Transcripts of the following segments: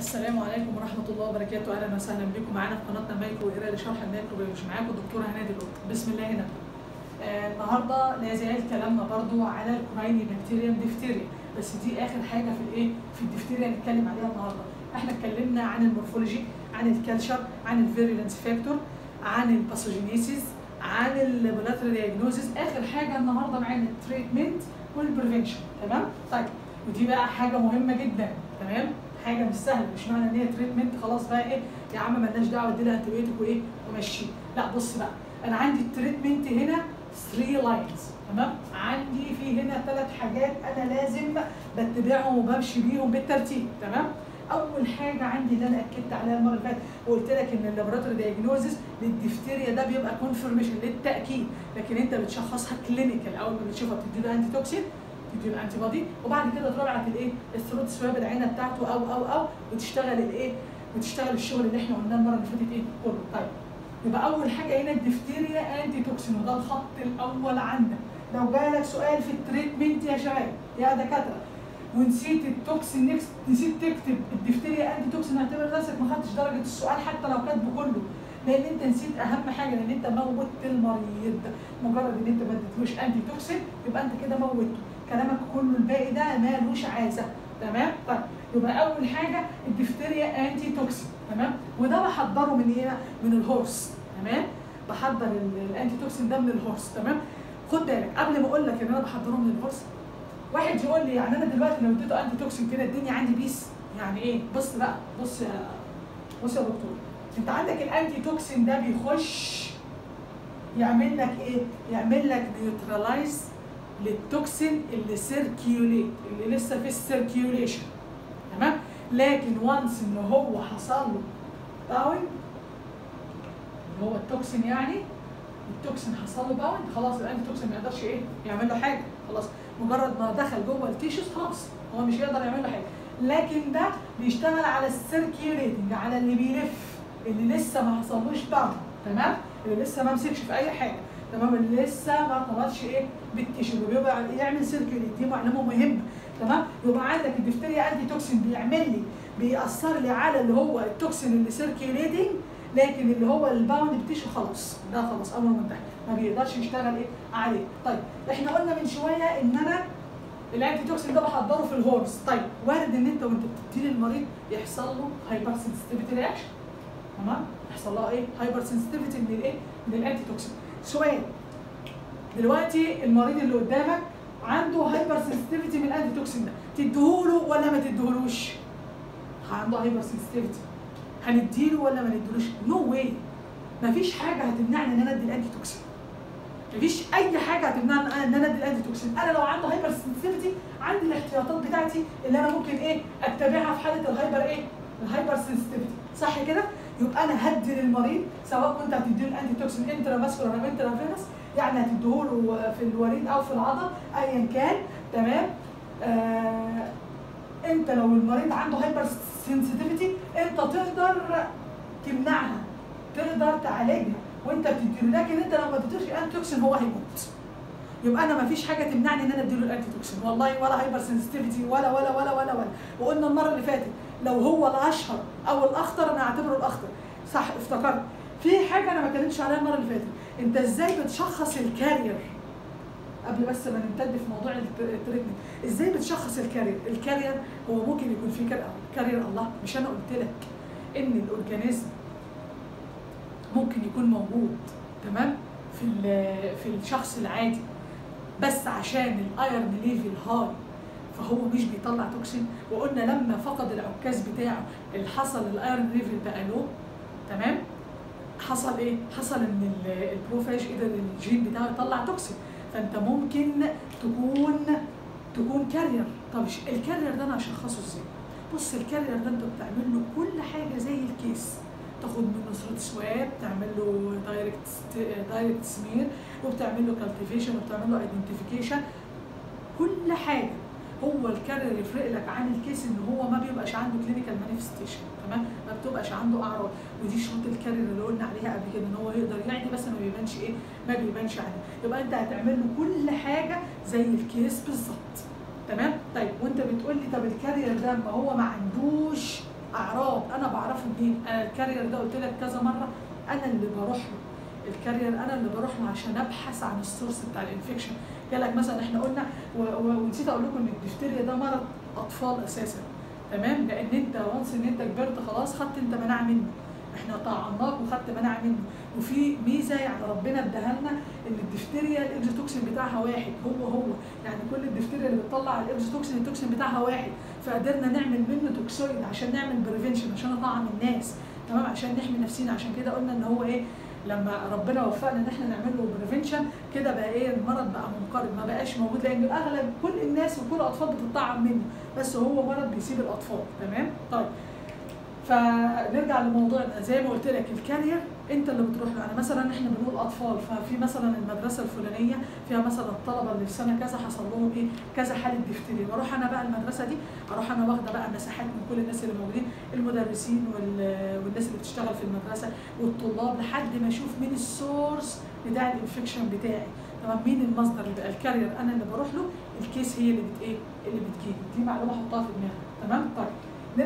السلام عليكم ورحمة الله وبركاته. أهلا وسهلا بكم. معانا في قناتنا مايكرو وقراءة لشرح ال microbiology معاكم الدكتورة هنادي لطفي بسم الله نبدأ آه النهارده لا زال كلامنا برضو على ال Corynebacterium diphtheriae. بس دي آخر حاجة في الإيه؟ في الديفتيريا نتكلم عليها النهارده. إحنا اتكلمنا عن ال morphology عن ال culture عن ال virulence factor عن ال pathogenesis عن ال laboratory diagnosis آخر حاجة النهارده معانا ال treatment وال prevention تمام؟ طيب ودي بقى حاجة مهمة جدا. تمام؟ حاجة مش سهلة. مش معنى إن هي treatment خلاص بقى إيه؟ يا عم مالناش دعوة ادي لها antibiotic وإيه؟ ومشي. لا بص بقى. أنا عندي ال treatment هنا 3 lines تمام؟ عندي في هنا ثلاث حاجات أنا لازم بتبعهم وبمشي بيهم بالترتيب. تمام؟ أول حاجة عندي اللي أنا أكدت عليها المرة اللي فاتت وقلت لك إن ال laboratory diagnosis للديفتيريا ده بيبقى confirmation للتأكيد. لكن أنت بتشخصها clinical أول ما بتشوفها بتدي له antitoxin تدي له antibody وبعد كده تبعت الايه؟ ال throat swab العينة بتاعته أو أو أو وتشتغل الايه؟ وتشتغل الشغل اللي إحنا قلناه المرة اللي فاتت إيه؟ كله. طيب يبقى أول حاجة هنا الديفتيريا antitoxin وده الخط الأول عندك. لو جالك سؤال في ال treatment يا شباب يا دكاترة ونسيت ال toxin نسيت تكتب الديفتيريا antitoxin اعتبر نفسك ما خدتش درجة السؤال حتى لو كاتبه كله. لأن أنت نسيت أهم حاجة لأن أنت موتت المريض. مجرد إن أنت ما اديتلوش antitoxin يبقى أنت كده موتته كلامك كله الباقي ده مالوش عازة. تمام؟ طيب يبقى أول حاجة الديفتيريا antitoxin تمام؟ وده بحضره من إيه من ال horse. تمام؟ بحضر ال antitoxin ده من ال horse. تمام؟ خد بالك قبل ما أقول لك إن أنا بحضره من ال horse واحد يقول لي يعني أنا دلوقتي لو اديته antitoxin كده الدنيا عندي peace يعني إيه؟ بص بقى بص يا بص يا دكتور. أنت عندك ال antitoxin ده بيخش يعمل لك إيه؟ يعمل لك neutralize لل toxin اللي circulate اللي لسه في ال circulation تمام؟ لكن once إن هو حصل له bound اللي هو ال toxin يعني ال toxin حصل له bound خلاص ال antitoxin ما يقدرش إيه؟ يعمل له حاجة. خلاص. مجرد ما دخل جوه ال tissues خلاص. هو مش هيقدر يعمل له حاجة. لكن ده بيشتغل على ال circulating على اللي بيلف اللي لسه ما حصلوش bound. تمام؟ اللي لسه ما مسكش في أي حاجة. تمام؟ اللي لسه ما ارتبطش إيه؟ بال tissue بيبقى يعمل circulate دي معلومة مهمة. تمام؟ يبقى عندك الديفتيريا antitoxin بيعمل لي بيأثر لي على اللي هو ال toxin اللي circulating لكن اللي هو ال bound ب tissue خلاص. ده خلاص أمر منتهي ما بيقدرش يشتغل إيه؟ عليه. طيب إحنا قلنا من شوية إن أنا ال antitoxin ده بحضره في ال horse طيب وارد إن أنت وأنت بتدي للمريض يحصل له hypersensitivity reaction تمام؟ يحصل لها إيه؟ hypersensitivity من الايه؟ من ال antitoxin سؤال. دلوقتي المريض اللي قدامك عنده hypersensitivity من ال antitoxin ده. تديهوله ولا ما تديهولوش؟ عنده hypersensitivity هنديله ولا ما نديلوش no way مفيش حاجة هتمنعني إن أنا أدي ال antitoxin. مفيش أي حاجة هتمنعني إن أنا أدي ال antitoxin. أنا لو عنده hypersensitivity عندي الاحتياطات بتاعتي اللي أنا ممكن إيه؟ أتبعها في حالة ال hyper إيه؟ ال hypersensitivity صح كده؟ يبقى أنا هدي للمريض سواء كنت هتدي له toxin intramuscular أو intravenous يعني هتديهوله في الوريد أو في العضل ايا كان تمام؟ آه أنت لو المريض عنده hypersensitivity أنت تقدر تمنعها تقدر تعالجها وأنت بتديله لكن أنت لو ما اديتوش ال antitoxin هو هيموت. يبقى أنا ما فيش حاجة تمنعني إن أنا أديله ال antitoxin والله ولا hypersensitivity ولا ولا ولا ولا ولا. وقلنا المرة اللي فاتت لو هو الأشهر أو الأخطر أنا أعتبره الأخطر. صح افتكرت. في حاجة أنا ما اتكلمتش عليها المرة اللي فاتت. أنت إزاي بتشخص ال carrier؟ قبل بس ما نمتد في موضوع ال treatment. إزاي بتشخص ال carrier؟ ال carrier هو ممكن يكون في carrier الله. مش أنا قلت لك إن ال organism ممكن يكون موجود تمام؟ في في الشخص العادي. بس عشان ال iron level high فهو مش بيطلع toxin. وقلنا لما فقد العكاز بتاعه اللي حصل ال iron level بقى low تمام؟ حصل إيه؟ حصل إن ال prophage قدر الجين بتاعه يطلع toxin. فأنت ممكن تكون تكون carrier طب ال carrier ده أنا اشخصه إزاي؟ بص ال carrier ده أنت بتعمل له كل حاجة زي ال case. تاخد منه throat swab تعمل له direct direct smear وبتعمل له cultivation وبتعمل له identification كل حاجة. هو ال carrier يفرق لك عن ال case إن هو ما بيبقاش عنده clinical manifestation تمام؟ ما بتبقاش عنده أعراض. ودي شروط ال carrier اللي قلنا عليها قبل كده إن هو يقدر يعدي بس ما بيبانش إيه؟ ما بيبانش عليه يبقى أنت هتعمل له كل حاجة زي ال case بالظبط. تمام؟ طيب وأنت بتقول لي طب ال carrier ده ما هو ما عندوش أعراض أنا بعرفه منين؟ أنا ال carrier ده قلت لك كذا مرة أنا اللي بروح له. ال carrier أنا اللي بروح له عشان أبحث عن ال source بتاع ال infection جالك مثلا إحنا قلنا ونسيت أقول لكم إن الديفتيريا ده مرض أطفال أساسا. تمام؟ لأن أنت once إن أنت كبرت خلاص خدت أنت مناعة منه. إحنا طعناك وخدت مناعة منه. وفي ميزة يعني ربنا اداها لنا إن الدفتيريا ال exotoxin بتاعها واحد هو هو. يعني كل الدفتيريا اللي بتطلع ال exotoxin ال toxin بتاعها واحد. فقدرنا نعمل منه toxoid عشان نعمل prevention عشان نطعم الناس. تمام؟ عشان نحمي نفسنا عشان كده قلنا إن هو إيه؟ لما ربنا وفقنا إن إحنا نعمل له prevention كده بقى إيه المرض بقى منقرض ما بقاش موجود لأن أغلب كل الناس وكل الأطفال بتطعم منه بس هو مرض بيصيب الأطفال تمام؟ طيب فنرجع لموضوعنا زي ما قلت لك ال carrier انت اللي بتروح له. يعني مثلا إحنا بنقول أطفال ففي مثلا المدرسة الفلانية فيها مثلا الطلبة اللي في سنة كذا حصل لهم إيه؟ كذا حالة دفتريا بروح أنا بقى المدرسة دي أروح أنا واخدة بقى مسحات من كل الناس اللي موجودين المدرسين وال- والناس اللي بتشتغل في المدرسة والطلاب لحد ما أشوف مين ال source بتاع ال infection بتاعي. تمام؟ مين المصدر اللي بقى؟ ال carrier أنا اللي بروح له ال case هي اللي بت إيه؟ اللي بتجيلي. دي معلومة حطها في دماغك تمام؟ طيب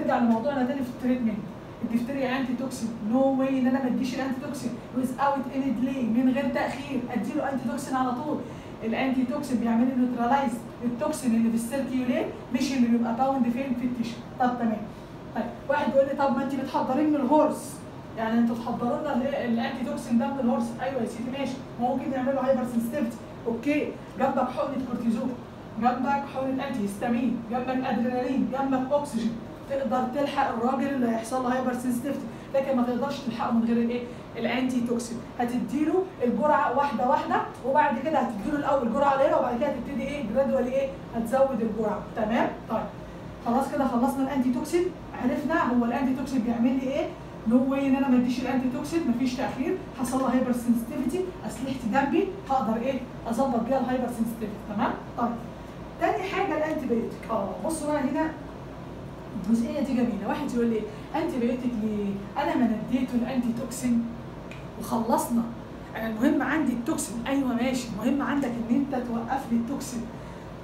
نرجع لموضوعنا تاني في ال treatment الدفتريا antitoxin no way إن أنا ما اديش ال antitoxin without any delay من غير تأخير. أديله antitoxin على طول. ال antitoxin بيعمل لي neutralize ال toxin اللي في ال circulation مش اللي بيبقى bound فين في ال tissue طب تمام. طيب واحد يقول لي طب ما انت بتحضره من ال horse يعني أنتوا تحضروا لنا ال- ال antitoxin ده من ال horse أيوه يا سيدي ماشي. ممكن يعمل له hypersensitivity okay. جنبك حقنة كورتيزون جنبك حقنة antihistamine جنبك أدرينالين جنبك اكسجين تقدر تلحق الراجل اللي هيحصل له hypersensitivity لكن ما تقدرش تلحقه من غير الايه؟ ال antitoxin هتديله الجرعة واحدة واحدة وبعد كده هتديله الأول جرعة قليلة وبعد كده تبتدي إيه؟ gradually إيه؟ هتزود الجرعة. تمام؟ طيب. خلاص كده خلصنا ال antitoxin عرفنا هو ال antitoxin بيعمل لي إيه؟ no way إن أنا ما اديش ال antitoxin مفيش تأخير. حصل له hypersensitivity اسلحتي جنبي هقدر إيه؟ أظبط بيها ال hypersensitivity تمام؟ طيب. تاني حاجة ال antibiotic آه بصوا بقى هنا الجزئيه دي جميلة. واحد يقول لي antibiotic ليه أنا ما اديته ال antitoxin وخلصنا. أنا المهم عندي ال toxin أيوه ماشي. المهم عندك إن أنت توقف لي ال toxin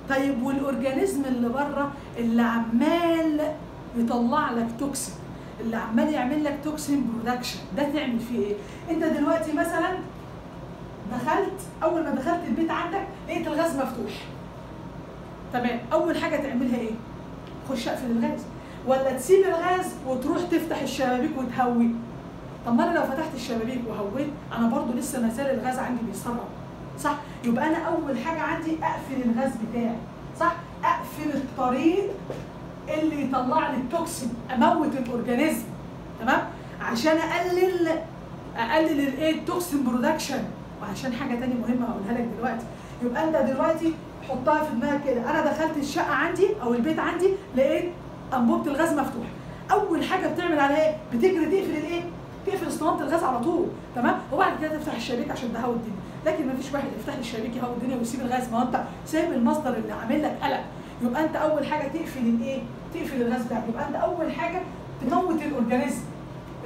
طيب وال organism اللي بره اللي عمال يطلع لك toxin اللي عمال يعمل لك toxin production ده تعمل فيه إيه؟ أنت دلوقتي مثلا دخلت أول ما دخلت البيت عندك لقيت الغاز مفتوح. تمام. أول حاجة تعملها إيه؟ خش اقفل الغاز. ولا تسيب الغاز وتروح تفتح الشبابيك وتهوي؟ طب ما أنا لو فتحت الشبابيك وهويت أنا برضو لسه ما زال الغاز عندي بيسرب صح؟ يبقى أنا أول حاجة عندي أقفل الغاز بتاعي. صح؟ أقفل الطريق اللي يطلع لي ال toxin أموت ال organism. تمام؟ عشان أقلل أقلل الإيه؟ ال toxin production. وعشان حاجة تانية مهمة هقولها لك دلوقتي. يبقى أنت دلوقتي حطها في دماغك كده. أنا دخلت الشقة عندي أو البيت عندي لقيت أنبوبة الغاز مفتوحة. أول حاجة بتعمل عليها إيه؟ بتجري تقفل الإيه؟ تقفل اسطوانة الغاز على طول. تمام؟ وبعد كده تفتح الشبابيك عشان تهوي الدنيا. لكن ما فيش واحد يفتح لي الشبابيك يهوي الدنيا ويسيب الغاز. ما هو أنت سايب المصدر اللي عامل لك قلق. يبقى أنت أول حاجة تقفل الإيه؟ تقفل الغاز بتاعك. يبقى أنت أول حاجة تموت ال organism.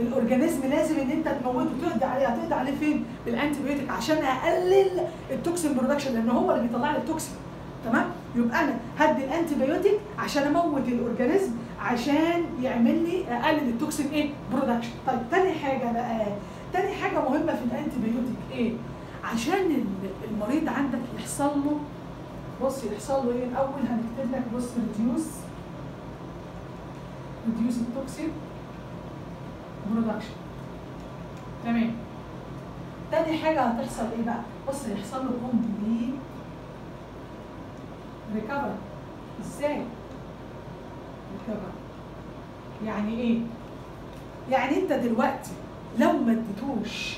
ال organism لازم إن أنت تموته. تقضي عليه. هتقضي عليه فين؟ بال antibiotic عشان اقلل ال toxin production. لأن هو اللي بيطلع لي ال toxin. تمام؟ يبقى أنا هدي ال antibiotic عشان أموت ال organism عشان يعمل لي أقلل ال toxin إيه؟ production طيب تاني حاجة بقى تاني حاجة مهمة في ال antibiotic إيه؟ عشان ال- المريض عندك يحصل له بص يحصل له إيه؟ الأول هنكتب لك بص reduce reduce ال toxin production تمام؟ تاني حاجة هتحصل إيه بقى؟ بص هيحصل له complete recovery إزاي؟ recovery يعني إيه؟ يعني أنت دلوقتي لو ما اديتوش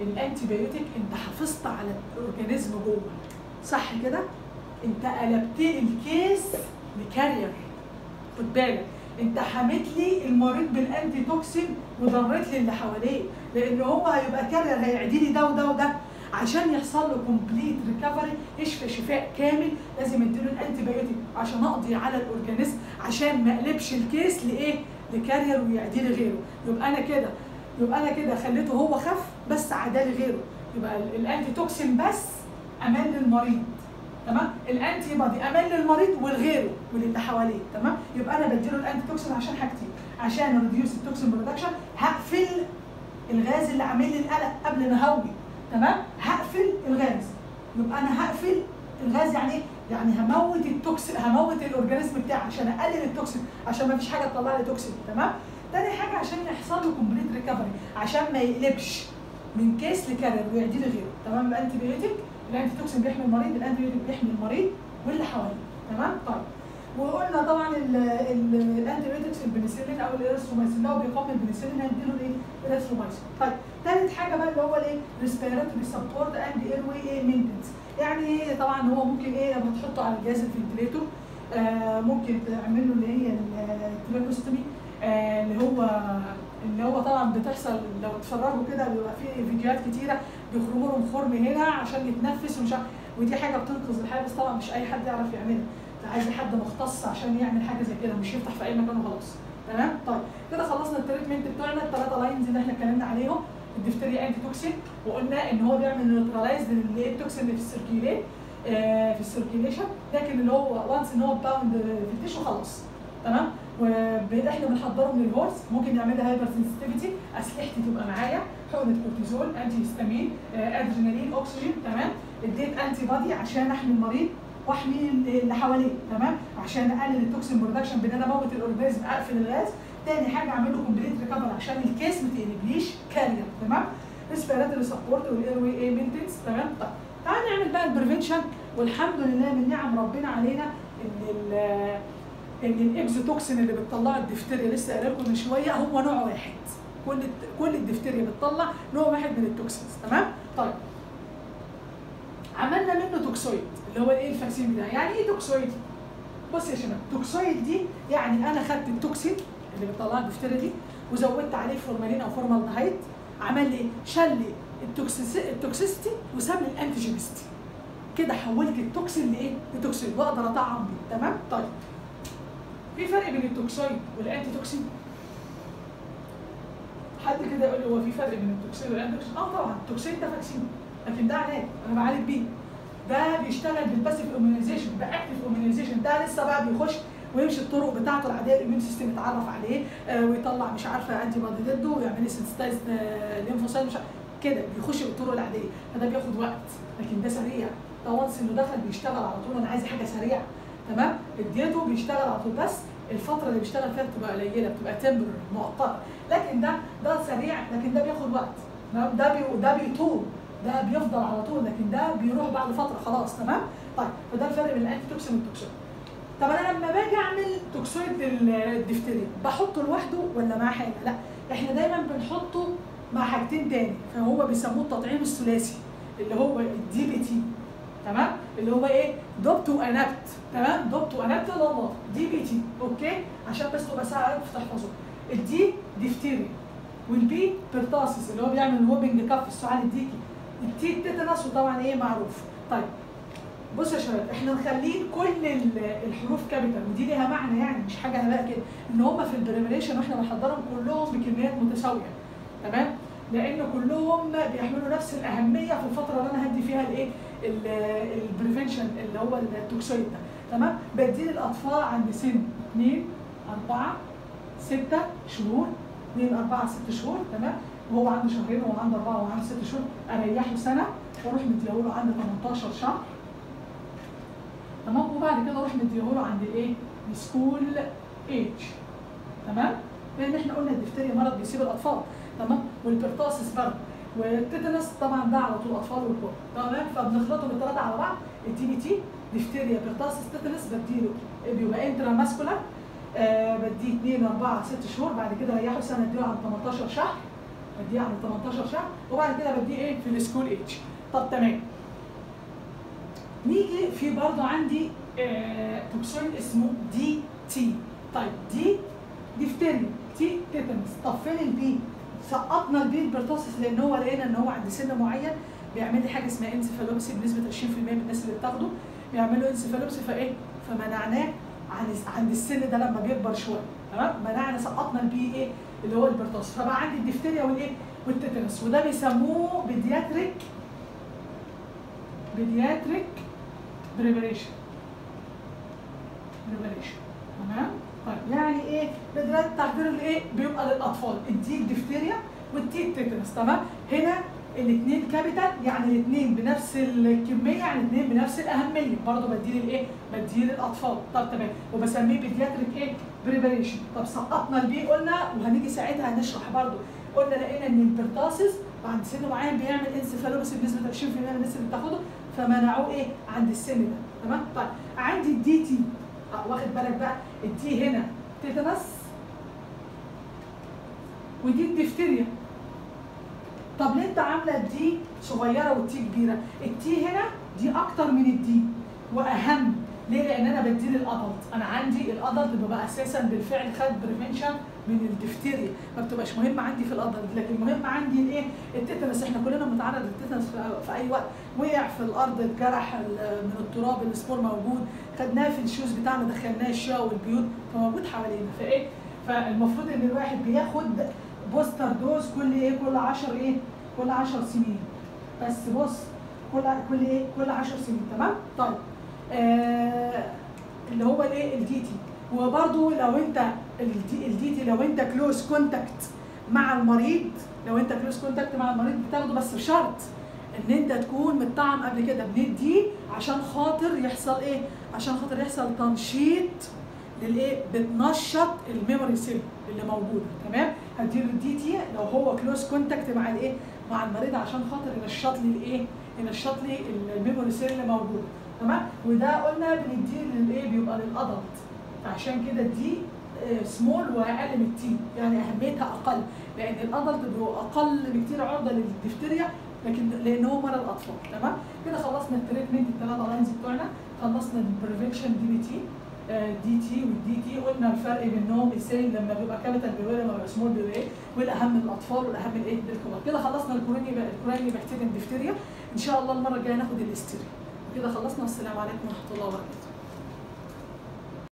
ال antibiotic أنت حافظت على ال organism جوه صح كده؟ أنت قلبت لي ال case ل carrier خد بالك أنت حميت لي المريض بال antitoxin وضريت لي اللي حواليه لأن هو هيبقى carrier هيعدي لي ده وده وده عشان يحصل له complete recovery يشفى شفاء كامل لازم اديله ال antibiotic عشان أقضي على ال organism عشان ما أقلبش ال case لإيه؟ ل carrier ويعدي لي غيره. يبقى أنا كده يبقى أنا كده خليته هو خف بس عدالي غيره. يبقى ال- ال antitoxin بس أمان للمريض تمام؟ ال antibiotic أمان للمريض ولغيره واللي حواليه تمام؟ يبقى أنا بديله ال antitoxin عشان حاجتين عشان reduce ال toxin production هقفل الغاز اللي عامل لي القلق قبل ما أهوي. تمام؟ هقفل الغاز. يبقى أنا هقفل الغاز يعني إيه؟ يعني هموت ال toxin هموت ال organism بتاعي عشان أقلل ال toxin عشان ما فيش حاجة تطلع لي toxin تمام؟ تاني حاجة عشان يحصل له complete recovery عشان ما يقلبش من case ل carrier ويعدي لي غيره تمام؟ ال antibiotic ال antitoxin بيحمي المريض ال antibiotic بيحمي المريض واللي حواليه تمام؟ طيب وقلنا طبعا ال antibiotics البنسلين أو الاريثرومايسين لو بيقاوم البنسلين هنديله الايه؟ الاريثرومايسين طيب ثالث حاجة بقى اللي هو الإيه؟ respiratory support and airway إيه maintenance يعني طبعا هو ممكن إيه لما تحطه على الجهاز ال ventilator آه ممكن تعمل له اللي هي ال tracheostomy آه اللي هو اللي هو طبعا بتحصل لو تتفرجوا كده بيبقى في فيديوهات كتيرة بيخرجوا لهم خرم هنا عشان يتنفس ومش ودي حاجة بتنقذ الحياة بس طبعا مش أي حد يعرف يعملها. عايز حد مختص عشان يعمل حاجة زي كده مش يفتح في أي مكان وخلاص. تمام؟ طيب كده خلصنا ال treatment بتوعنا الثلاثه lines اللي إحنا اتكلمنا عليهم. ال diphtheria antitoxin وقلنا إن هو بيعمل neutralize لل toxin اللي في ال circulate آه في ال circulation لكن اللي هو once إن هو bound في ال tissue خلاص. تمام؟ وإحنا بنحضره من ال horse ممكن نعمل له hypersensitivity أسلحتي تبقى معايا. حقنة كورتيزول antihistamine ادرينالين اكسجين تمام؟ اديت antibody عشان أحمي المريض وأحمي اللي حواليه. تمام؟ عشان أقلل ال toxin production بإن أنا أموت ال organism أقفل الغاز. تاني حاجة اعمل له complete recovery عشان ال case ما تقلبليش carrier تمام؟ respiratory support وال airway اي maintenance تمام؟ طيب تعال نعمل بقى ال prevention والحمد لله من نعم ربنا علينا إن ال إن ال exotoxin اللي بتطلعه الدفتريا لسه قايله لكم من شوية هو نوع واحد. كل كل الدفتريا بتطلع نوع واحد من ال toxins تمام؟ طيب. عملنا منه toxoid اللي هو الايه ال vaccine بتاعي يعني إيه toxoid بص يا شباب toxoid دي يعني أنا خدت ال toxin اللي بتطلعه الدفتريا دي وزودت عليه فورمالين أو فورمالدهيد عمل لي شال لي ال toxicity وساب لي ال antigenicity كده حولت ال toxin لإيه؟ ل toxoid وأقدر أطعم بيه. تمام؟ طيب. في فرق بين ال toxoid وال antitoxin حد كده يقول لي هو في فرق بين ال toxoid وال antitoxin آه طبعا ال toxoid ده vaccine لكن ده علاج. أنا بعالج بيه. ده بيشتغل بال passive immunization ب active immunization ده لسه بقى بيخش ويمشي الطرق بتاعته العادية ال immune system يتعرف عليه آه ويطلع مش عارفة antibody ضده ويعمل لي sensitized lymphocyte مش كده بيخش بالطرق العادية. فده بياخد وقت لكن ده سريع. ده once إنه دخل بيشتغل على طول أنا عايز حاجة سريعة. تمام؟ اديته بيشتغل على طول بس الفترة اللي بيشتغل فيها بتبقى قليلة بتبقى تمر مؤقتة. لكن ده ده سريع لكن ده بياخد وقت. تمام؟ ده بي ده بيطول. ده بيفضل على طول لكن ده بيروح بعد فترة خلاص. تمام؟ طيب فده الفرق بين ال antitoxin وال toxoid طب أنا لما باجي أعمل toxoid الدفتريا بحطه لوحده ولا معاه حاجة؟ لا إحنا دايما بنحطه مع حاجتين تاني فهو بيسموه التطعيم الثلاثي اللي هو ال DPT تمام؟ اللي هو إيه؟ دوبت وانبت تمام؟ دوبت وانبت الله DPT أوكي؟ عشان بس تبقى سهل تحفظه ال D diphtheria وال P pertussis اللي هو بيعمل whooping cough السعال الديكي. ال T ال tetanus وطبعا إيه؟ معروف. طيب بصوا يا شباب إحنا مخلين كل ال- الحروف capital ودي ليها معنى يعني مش حاجة هباء كده. إن هم في ال preparation وإحنا بنحضرهم كلهم بكميات متساوية. تمام؟ لأن كلهم بيحملوا نفس الأهمية في الفترة اللي أنا هدي فيها الإيه؟ ال prevention اللي هو ال toxoid ده. تمام؟ بدي للأطفال عند سن 2 4 6 شهور. 2 4 6 شهور. تمام؟ وهو عنده شهرين وهو عنده أربعة وهو عنده ست شهور. أريحه سنة وأروح مديهوله عند 18 شهر. تمام؟ وبعد كده أروح مديهوله عند الايه؟ ال school age تمام؟ لأن إحنا قلنا الدفتريا مرض بيصيب الأطفال. تمام؟ وال pertussis برضه. وال tetanus طبعا ده على طول أطفال والكبار تمام؟ فبنخلطهم الثلاثه على بعض. ال DPT diphtheria pertussis tetanus بديله. بيبقى intramuscular آه بديه 2 4 6 شهور. بعد كده ريحه سنة اديله عند 18 شهر. بديه عند 18 شهر. وبعد كده بديه إيه؟ في ال school age طب تمام. نيجي في برضه عندي آه toxoid اسمه DT طيب D diphtheria T tetanus طب فين ال P؟ سقطنا ال P ال pertussis لأن هو لقينا إن هو عند سن معين بيعمل لي حاجة اسمها encephalopathy بنسبة 20% من الناس اللي بتاخده بيعملوا encephalopathy فإيه؟ فمنعناه عن عند السن ده لما بيكبر شوية تمام؟ منعنا سقطنا ال P إيه؟ اللي هو ال pertussis فبقى عندي الديفتيريا والايه؟ وال tetanus وده بيسموه pediatric pediatric preparation preparation تمام؟ طيب. يعني إيه؟ بدرات تحضير الإيه؟ بيبقى للأطفال. ال D ال diphtheria وال T ال tetanus تمام؟ هنا الاثنين capital يعني الاثنين بنفس الكمية يعني الاثنين بنفس الأهمية. برضه بدي الإيه؟ بدي للاطفال طب تمام. وبسميه pediatric إيه؟ preparation طب سقطنا ال P قلنا وهنيجي ساعتها هنشرح برضه. قلنا لقينا إن ال pertussis بعد سن معين بيعمل encephalopathy بنسبة 20% من الناس اللي بتاخده. فمنعوه إيه؟ عند السن ده. تمام؟ طيب عندي ال dT. آه واخد بالك بقى؟ ال d هنا tetanus و d ال diphtheria طب ليه انت عاملة ال d صغيرة وال T كبيرة؟ ال T هنا دي أكتر من ال d وأهم. ليه؟ لأن أنا بدي لل adult، أنا عندي ال adult بيبقى أساسا بالفعل خد prevention من الدفتيريا، ما بتبقاش مهمه عندي في ال adult، لكن المهم عندي الإيه؟ ال tetanus، إحنا كلنا بنتعرض لل tetanus في- في أي وقت، وقع في الأرض اتجرح من التراب ال spore موجود، خدناه في ال shoes بتاعنا دخلناه الشقق والبيوت فموجود حوالينا، فإيه؟ فالمفروض إن الواحد بياخد booster dose كل إيه؟ كل 10 إيه؟ كل 10 سنين. بس بص كل كل إيه؟ كل 10 سنين تمام؟ طيب آه اللي هو الإيه؟ ال dT وبرده لو أنت ال dT لو أنت close contact مع المريض لو أنت close contact مع المريض بتاخده بس بشرط إن أنت تكون متطعم قبل كده بندي عشان خاطر يحصل إيه؟ عشان خاطر يحصل تنشيط للإيه؟ بتنشط ال memory cell اللي موجودة تمام؟ هديله ال dT لو هو close contact مع الإيه؟ مع المريض عشان خاطر ينشط لي الإيه؟ ينشط لي ال memory cell اللي موجودة تمام؟ وده قلنا بنديه للإيه؟ بيبقى لل adult فعشان كده d small وأقل من ال T يعني أهميتها أقل لأن ال adult بيبقوا أقل بكتير عرضة للدفتيريا لكن لأن هو مرض الأطفال تمام؟ كده خلصنا ال treatment الثلاثه lines بتوعنا خلصنا ال prevention DPT DT وال dT قلنا الفرق بينهم إزاي لما بيبقى capital بيبقى لما بيبقى سمول إيه والأهم للاطفال والأهم الايه للكبار كده خلصنا ال coryne ال corynebacterium diphtheriae إن شاء الله المرة الجاية ناخد الاستيريا كده خلصنا والسلام عليكم ورحمة الله وبركاته.